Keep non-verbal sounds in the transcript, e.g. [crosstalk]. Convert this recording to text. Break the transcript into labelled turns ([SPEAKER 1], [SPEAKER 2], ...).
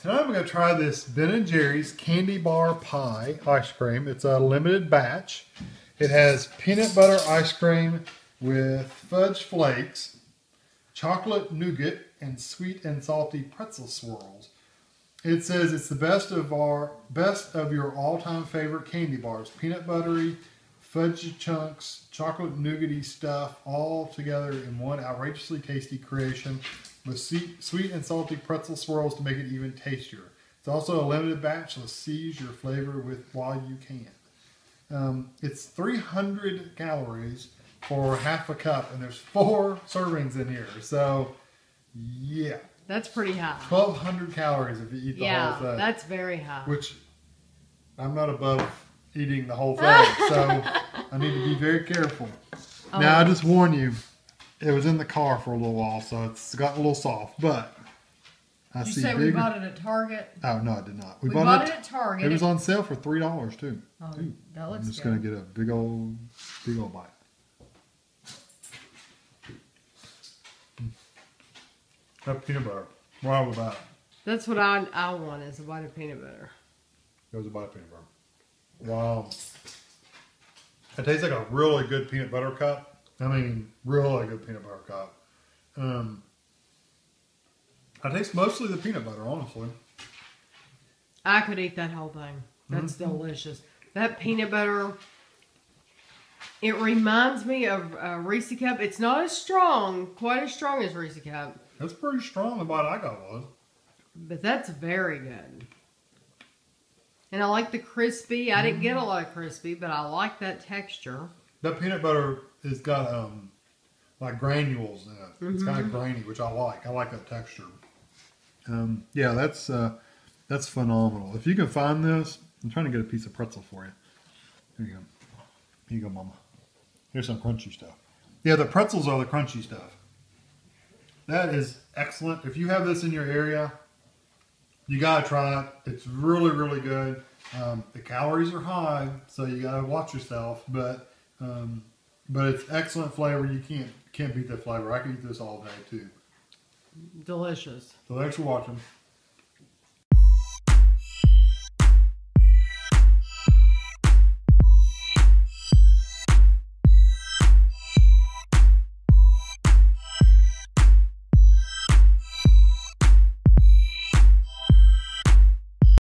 [SPEAKER 1] Tonight I'm going to try this Ben & Jerry's Candy Bar Pie ice cream. It's a limited batch. It has peanut butter ice cream with fudge flakes, chocolate nougat, and sweet and salty pretzel swirls. It says it's the best of our best of your all-time favorite candy bars. Peanut buttery, fudge chunks, chocolate nougaty stuff all together in one outrageously tasty creation with sweet and salty pretzel swirls to make it even tastier. It's also a limited batch, so seize your flavor with while you can. Um, it's 300 calories for half a cup, and there's four servings in here. So, yeah.
[SPEAKER 2] That's pretty high.
[SPEAKER 1] 1,200 calories if you eat the
[SPEAKER 2] yeah,
[SPEAKER 1] whole thing.
[SPEAKER 2] that's very high.
[SPEAKER 1] Which I'm not above eating the whole thing, so [laughs] I need to be very careful. Oh. Now, I just warn you, it was in the car for a little while, so it's got a little soft. But
[SPEAKER 2] I did see you say bigger... we bought it at Target?
[SPEAKER 1] Oh no, I did not.
[SPEAKER 2] We, we bought, bought, it at Target.
[SPEAKER 1] It was on sale for three dollars too.
[SPEAKER 2] Oh, that looks
[SPEAKER 1] I'm just gonna get a big old, big old bite. Hmm. That peanut butter. Wow, about it.
[SPEAKER 2] That's what I I want is a bite of peanut butter.
[SPEAKER 1] It was a bite of peanut butter. Wow. It tastes like a really good peanut butter cup. I mean, really good peanut butter cup. Um, I taste mostly the peanut butter, honestly.
[SPEAKER 2] I could eat that whole thing. That's mm-hmm. delicious. That peanut butter, it reminds me of a Reese cup. It's not as strong, quite as strong as Reese cup.
[SPEAKER 1] That's pretty strong, the bite I got was.
[SPEAKER 2] But that's very good. And I like the crispy. I didn't get a lot of crispy, but I like that texture.
[SPEAKER 1] That peanut butter has got um like granules in it. Mm-hmm. It's kind of grainy, which I like. I like that texture. Um, yeah, that's uh, that's phenomenal. If you can find this, I'm trying to get a piece of pretzel for you. Here you go. Here you go, Mama. Here's some crunchy stuff. Yeah, the pretzels are the crunchy stuff. That is excellent. If you have this in your area, you gotta try it. It's really, really good. Um, the calories are high, so you gotta watch yourself. But um, but it's excellent flavor. You can't can't beat that flavor. I can eat this all day too.
[SPEAKER 2] Delicious.
[SPEAKER 1] So thanks for watching.